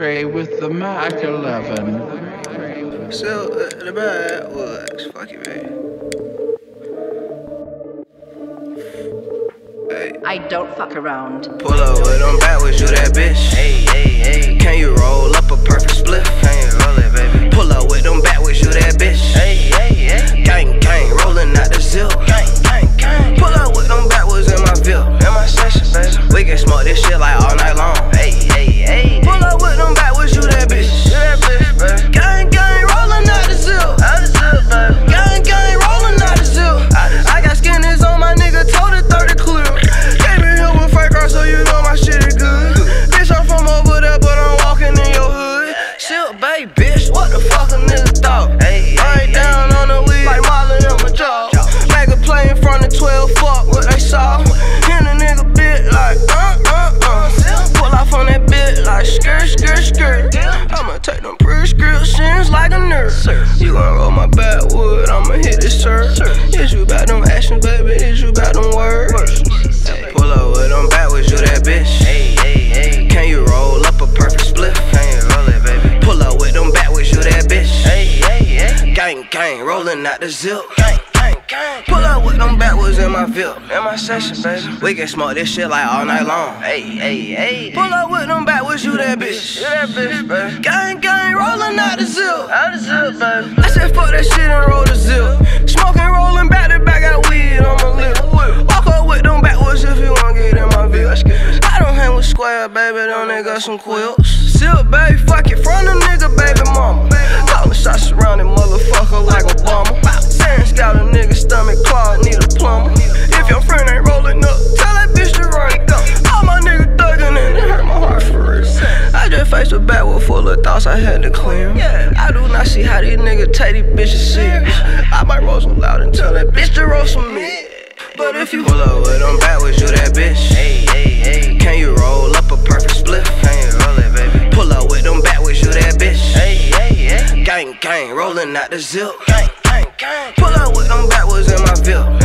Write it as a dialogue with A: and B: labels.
A: Ray with the Mac 11.
B: So, uh, the bad was, fuck you, baby. Hey.
C: I don't fuck around.
B: Pull up with them Backwoods, you that bitch. Hey, hey, hey. Can you roll up a perfect split? Can you roll it, baby? Pull up with them Backwoods, you that bitch. Hey, hey, hey. Gang, gang, rolling out the zip. Gang, gang, gang. Pull up with them Backwoods in my Ville. In my session, baby. We can smoke this shit like all night long. Hey, hey, hey. Bit like, uh, uh, uh. Pull off on that bit like, skirt, skirt, skirt. I'ma take them prescriptions like a nurse. You gon' roll my backwood, I'ma hit this sir. Is you about them actions, baby? Is you about them words? Pull up with them Backwoods, you that bitch. Hey, hey, hey. Can you roll up a perfect split? Can you roll it, baby? Pull up with them Backwoods, you that bitch. Gang, gang, rolling out the zip. Gang, gang, gang. Pull up with them Backwoods in my Ville. In my session, baby. We can smoke this shit like all night long. Hey, hey, hey. Pull up with them Backwoods, you that bitch. You that bitch, baby. Gang, gang, rolling out the zip. Out the zip, baby. I said fuck that shit and roll the zip. Smoking, rolling back to back, got weed on my lip. Walk up with them Backwoods if you wanna get in my Ville. I don't hang with square, baby. Them niggas some quilts. Silk, baby, fuck it. From them nigga, baby mama. Calling shots around that motherfucker like full of thoughts I had to clear. I do not see how these niggas take these bitches serious. I might roll some loud and tell that bitch to roll some me. But if you pull up with them Backwoods, you that bitch. Hey, hey, hey. Can you roll up a perfect split? Can you roll it, baby? Pull up with them Backwoods, you that bitch. Hey, hey, hey. Gang, gang, rolling out the zip. Gang, gang, gang. Pull up with them Backwoods in my Ville.